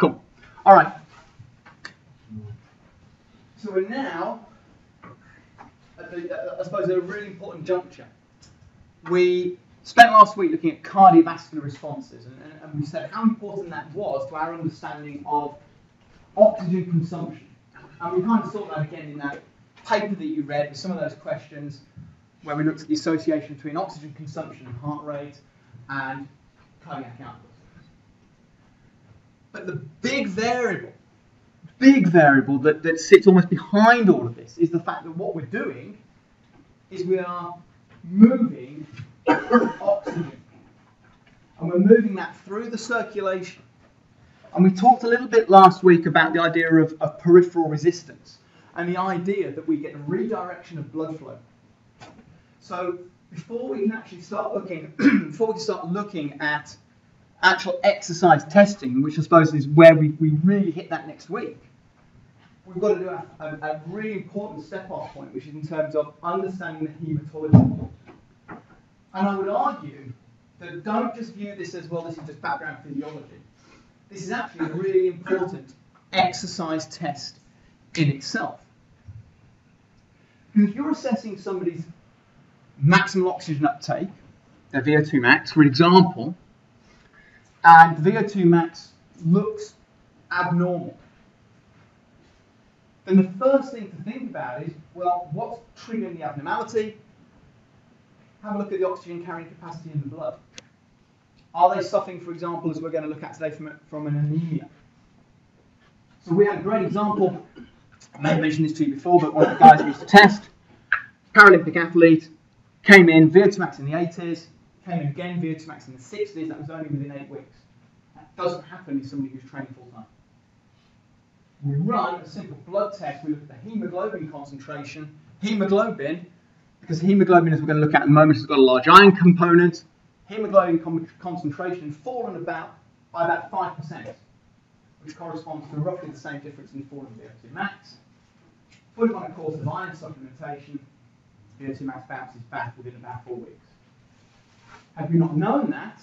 Cool. All right. So we're now, at the, uh, I suppose, at a really important juncture. We spent last week looking at cardiovascular responses, and, and, and we said how important that was to our understanding of oxygen consumption. And we kind of saw that again in that paper that you read with some of those questions where we looked at the association between oxygen consumption and heart rate and cardiac output. But the big variable, big variable that, that sits almost behind all of this is the fact that what we're doing is we are moving oxygen. And we're moving that through the circulation. And we talked a little bit last week about the idea of, of peripheral resistance and the idea that we get a redirection of blood flow. So before we can actually start looking, before we start looking at actual exercise testing, which I suppose is where we, we really hit that next week, we've got to do a, a, a really important step off point, which is in terms of understanding the hematology. And I would argue that don't just view this as, well, this is just background physiology. This is actually a really important exercise test in itself. Because if you're assessing somebody's maximal oxygen uptake, their VO2 max, for example, and the VO2 max looks abnormal, then the first thing to think about is, well, what's triggering the abnormality? Have a look at the oxygen carrying capacity in the blood. Are they suffering, for example, as we're going to look at today, from, from an anemia? So we had a great example. I may have mentioned this to you before, but one of the guys we used to test, Paralympic athlete, came in, VO2 max in the 80s, came again, VO2 max in the 60s, that was only within eight weeks. That doesn't happen in somebody who's training full time. We run a simple blood test, we look at the hemoglobin concentration. Hemoglobin, because hemoglobin, as we're going to look at in a moment, has got a large iron component. Hemoglobin concentration has fallen about by about 5%, which corresponds to roughly the same difference in falling VO2 max. Put it on a course of iron supplementation, VO2 max bounces back within about four weeks. Had we not known that,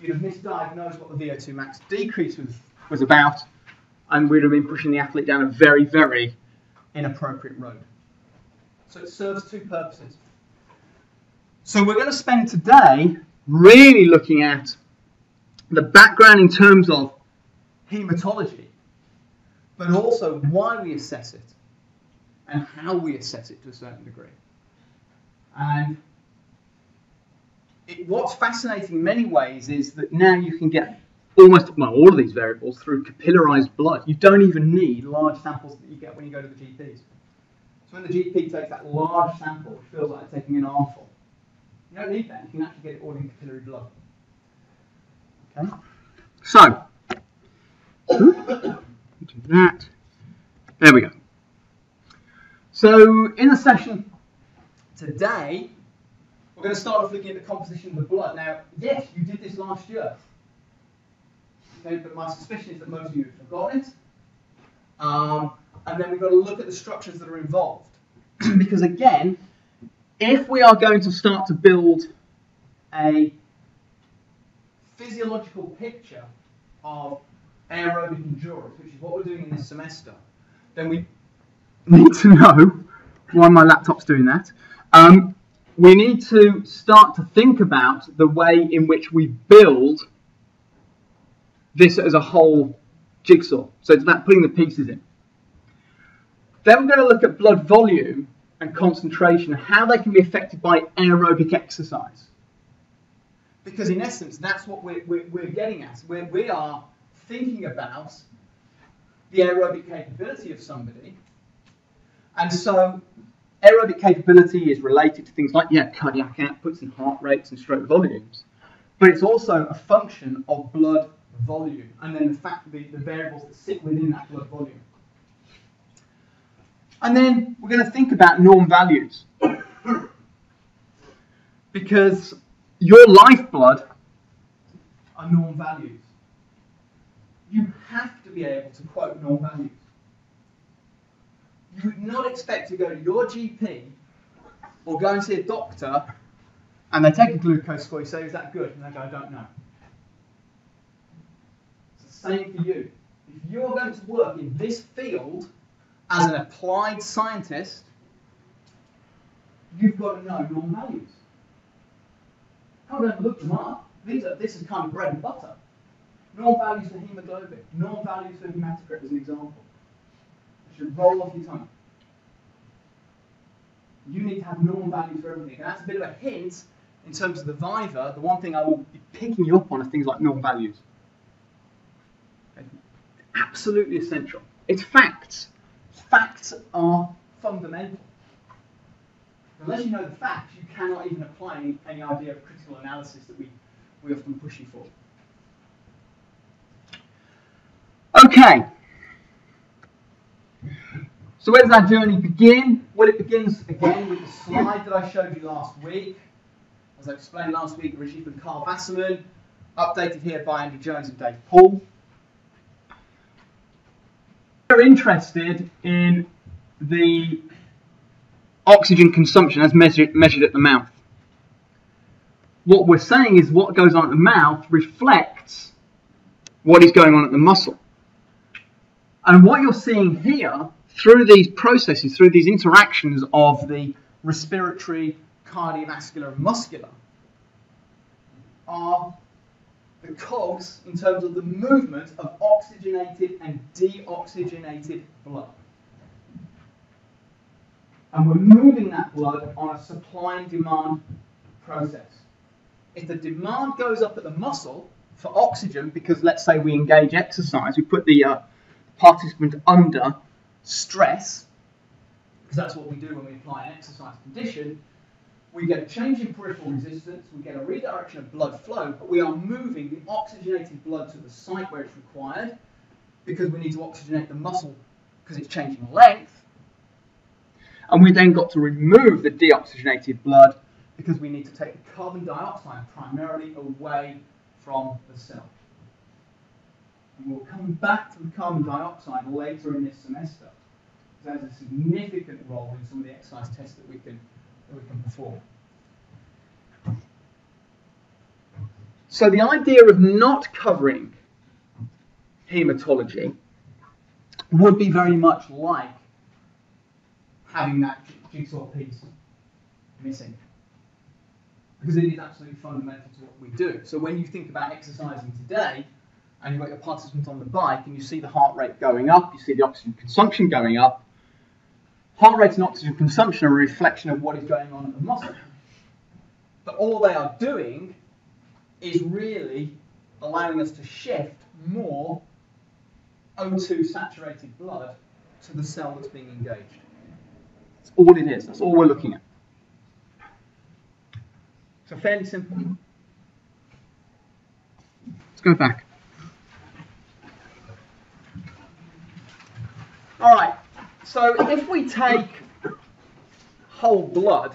you'd have misdiagnosed what the VO2 max decrease was, was about, and we'd have been pushing the athlete down a very, very inappropriate road. So it serves two purposes. So we're going to spend today really looking at the background in terms of hematology, but also why we assess it and how we assess it to a certain degree. And what's fascinating in many ways is that now you can get almost well, all of these variables through capillarized blood. You don't even need large samples that you get when you go to the GPs. So when the GP takes that large sample, it feels like taking an armful. You don't need that. You can actually get it all in capillary blood. Okay. So do that. There we go. So in the session today, we're going to start off looking at the composition of the blood. Now, yes, you did this last year. Okay, but my suspicion is that most of you have forgotten it. Um, and then we've got to look at the structures that are involved. because again, if we are going to start to build a physiological picture of aerobic endurance, which is what we're doing in this semester, then we need to know why my laptop's doing that. Um, we need to start to think about the way in which we build this as a whole jigsaw. So it's about putting the pieces in. Then we're going to look at blood volume and concentration, how they can be affected by aerobic exercise. Because in essence, that's what we're, we're, we're getting at. We're, we are thinking about the aerobic capability of somebody. And so aerobic capability is related to things like yeah, cardiac outputs and heart rates and stroke volumes. But it's also a function of blood volume and then the fact the, the variables that sit within that blood volume. And then we're going to think about norm values. because your lifeblood are norm values. You have to be able to quote norm values. You would not expect to go to your GP or go and see a doctor and they take a glucose score, you say, is that good? And they go, I don't know. It's the same for you. If you're going to work in this field as an applied scientist, you've got to know your values. Go and look them up. These are, this is kind of bread and butter. Norm values for hemoglobin, norm values for hematocrit as an example. Should roll off your tongue. You need to have norm values for everything. And that's a bit of a hint in terms of the Viva. The one thing I will be picking you up on are things like norm values. Absolutely essential. It's facts. Facts are fundamental. Unless you know the facts, you cannot even apply any, any idea of critical analysis that we, we often push you for. Okay. So where does our journey begin? Well, it begins again with the slide that I showed you last week. As I explained last week, Rajiv and Carl Wasserman, updated here by Andy Jones and Dave Poole. We're interested in the oxygen consumption as measured, measured at the mouth. What we're saying is what goes on at the mouth reflects what is going on at the muscle. And what you're seeing here through these processes, through these interactions of the respiratory, cardiovascular, and muscular, are the cogs in terms of the movement of oxygenated and deoxygenated blood. And we're moving that blood on a supply and demand process. If the demand goes up at the muscle for oxygen, because let's say we engage exercise, we put the uh, participant under stress, because that's what we do when we apply an exercise condition, we get a change in peripheral resistance, we get a redirection of blood flow, but we are moving the oxygenated blood to the site where it's required, because we need to oxygenate the muscle because it's changing length. And we then got to remove the deoxygenated blood because we need to take the carbon dioxide primarily away from the cell. And we'll come back to the carbon dioxide later in this semester. It has a significant role in some of the exercise tests that we can, that we can perform. So the idea of not covering hematology would be very much like having that jigsaw piece missing. Because it is absolutely fundamental to what we do. So when you think about exercising today, and you've got your participant on the bike, and you see the heart rate going up, you see the oxygen consumption going up, heart rate and oxygen consumption are a reflection of what is going on at the muscle. But all they are doing is really allowing us to shift more O2 saturated blood to the cell that's being engaged. That's all it is. That's all we're looking at. So fairly simple. Let's go back. All right. So if we take whole blood,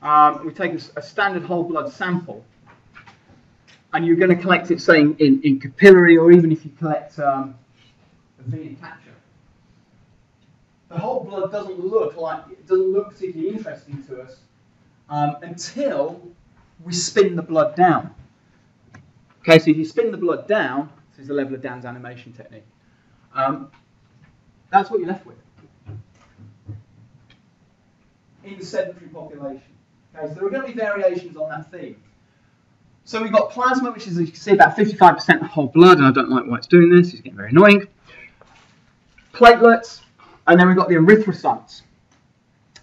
um, we take a, standard whole blood sample, and you're going to collect it, say, in, in capillary, or even if you collect um, a venepuncture, the whole blood doesn't look like it doesn't look particularly interesting to us um, until we spin the blood down. Okay, so if you spin the blood down, this is the level of Dan's animation technique. Um, that's what you're left with in the sedentary population. Okay, so there are going to be variations on that theme. So we've got plasma, which is, as you can see, about 55% of whole blood, and I don't like why it's doing this, it's getting very annoying. Platelets, and then we've got the erythrocytes.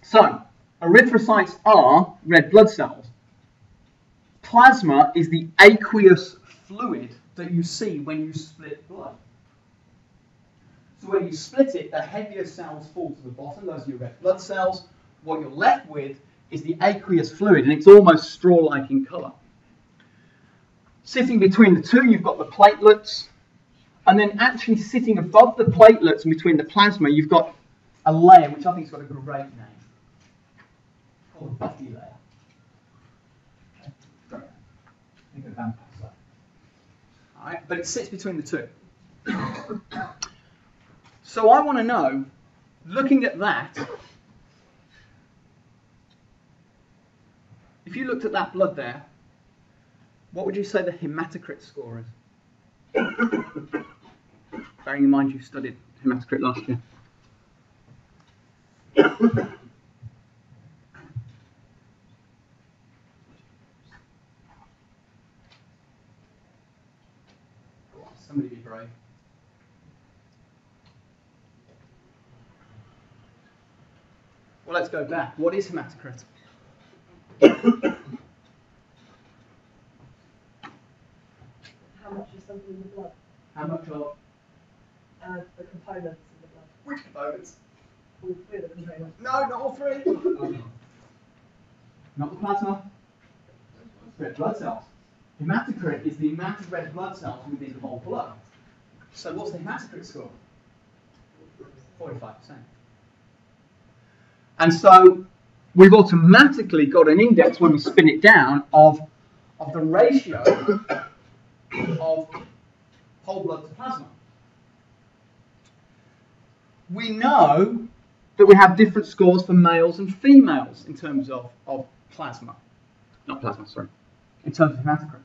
So, erythrocytes are red blood cells. Plasma is the aqueous fluid that you see when you split blood. So when you split it, the heavier cells fall to the bottom, those are your red blood cells. What you're left with is the aqueous fluid, and it's almost straw-like in colour. Sitting between the two, you've got the platelets, and then actually sitting above the platelets and between the plasma, you've got a layer which I think has got a great name called Buffy layer. Vampire Alright, but it sits between the two. So I want to know, looking at that, if you looked at that blood there, what would you say the hematocrit score is? Bearing in mind you studied hematocrit last year. Somebody be brave. Well, let's go back. What is hematocrit? How much is something in the blood? How much of Uh, the components in the blood. which components? All three of the components. No, not all three. not the plasma. Red blood cells. Hematocrit is the amount of red blood cells within the whole blood. So what's the hematocrit score? 45%. And so we've automatically got an index when we spin it down of, of the ratio of whole blood to plasma. We know that we have different scores for males and females in terms of, of plasma. Not plasma, sorry. In terms of hematocrit.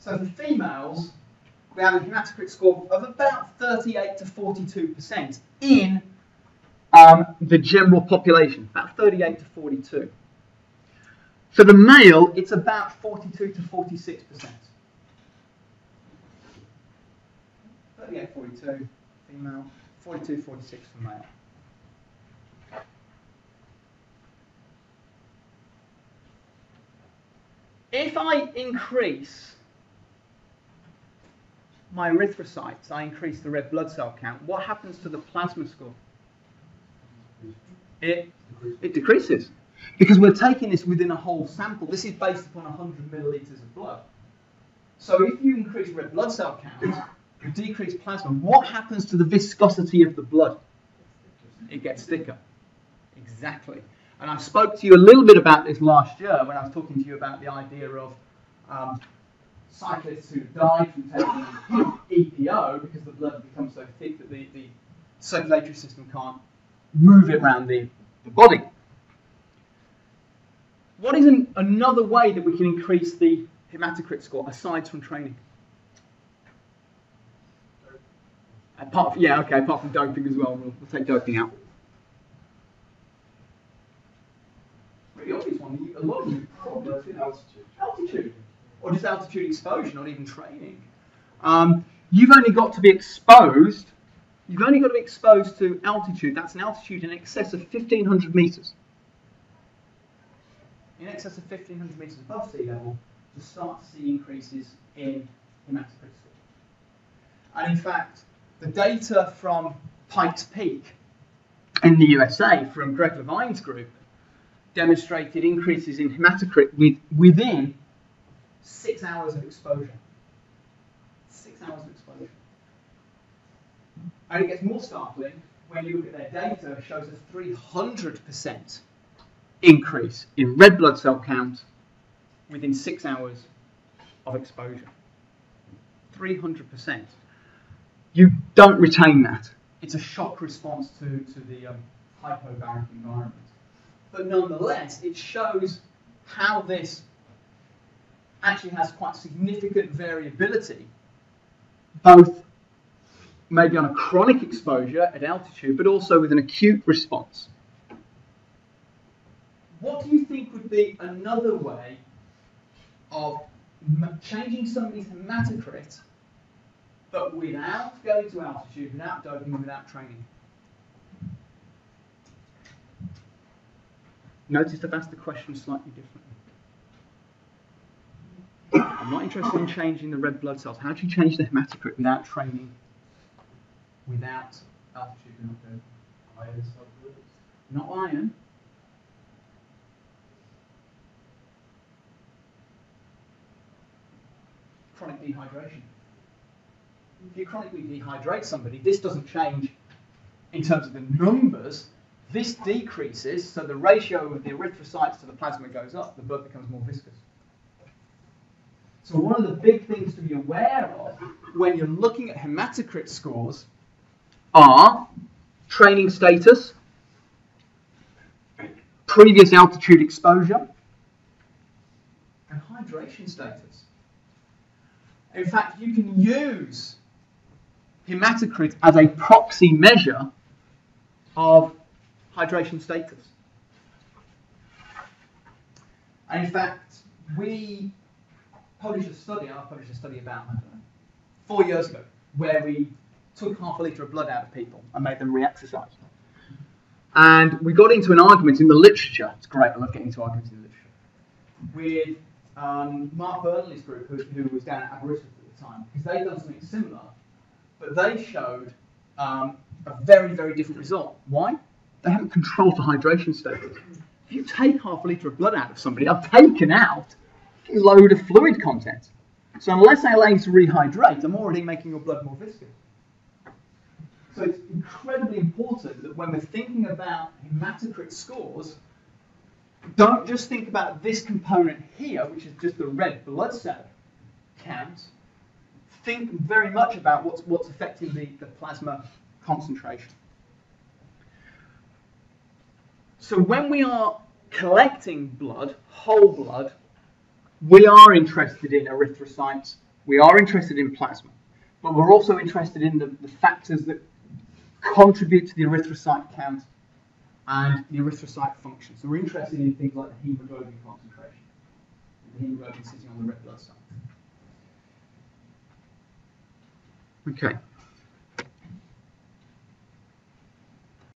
So for females, we have a hematocrit score of about 38 to 42% in um, the general population, about 38 to 42. For the male, it's about 42 to 46%. 38, 42, female, 42, 46 for male. If I increase my erythrocytes, I increase the red blood cell count, what happens to the plasma score? It, it decreases. Because we're taking this within a whole sample. This is based upon 100 millilitres of blood. So if you increase red blood cell count, you decrease plasma, what happens to the viscosity of the blood? It gets thicker. Exactly. And I spoke to you a little bit about this last year when I was talking to you about the idea of um, cyclists who died from taking EPO because the blood becomes so thick that the, the circulatory system can't move it around the, the body. What is an, another way that we can increase the hematocrit score aside from training? Apart from, yeah, okay, apart from doping as well, we'll, we'll take doping out. Really obvious one. A lot of altitude. altitude, or just altitude exposure, not even training. Um, you've only got to be exposed. You've only got to be exposed to altitude. That's an altitude in excess of 1,500 meters. In excess of 1,500 meters above sea level, to start to see increases in hematocrit. And in fact, the data from Pikes Peak in the USA from Greg Levine's group demonstrated increases in hematocrit with, within six hours of exposure. Six hours of exposure. And it gets more startling when you look at their data, shows a 300% increase in red blood cell count within six hours of exposure. 300% you don't retain that. It's a shock response to, to the um, hypobaric environment. But nonetheless, it shows how this actually has quite significant variability, both maybe on a chronic exposure at altitude, but also with an acute response. What do you think would be another way of changing somebody's hematocrit but without going to altitude, without doping, without training. Notice I've asked the question slightly differently. I'm not interested in changing the red blood cells. How do you change the hematocrit without training, without altitude and not Iron Not iron. Chronic dehydration if you chronically dehydrate somebody, this doesn't change in terms of the numbers. This decreases, so the ratio of the erythrocytes to the plasma goes up, the blood becomes more viscous. So one of the big things to be aware of when you're looking at hematocrit scores are training status, previous altitude exposure, and hydration status. In fact, you can use hematocrit as a proxy measure of hydration status. And in fact, we published a study, I published a study about, four years ago, where we took half a litre of blood out of people and made them re-exercise. And we got into an argument in the literature, it's great, I love getting into arguments in the literature, with um, Mark Burnley's group, who, who was down at Aberystwyth at the time, because they'd done something similar, but they showed um, a very, very different result. Why? They haven't controlled for hydration status. If you take half a litre of blood out of somebody, I've taken out a load of fluid content. So unless I allow you to rehydrate, I'm already making your blood more viscous. So it's incredibly important that when we're thinking about hematocrit scores, don't just think about this component here, which is just the red blood cell count. Think very much about what's, what's affecting the, the plasma concentration. So when we are collecting blood, whole blood, we are interested in erythrocytes, we are interested in plasma, but we're also interested in the, the factors that contribute to the erythrocyte count and the erythrocyte function. So we're interested in things like the hemoglobin concentration, the hemoglobin sitting on the red blood cell. Okay.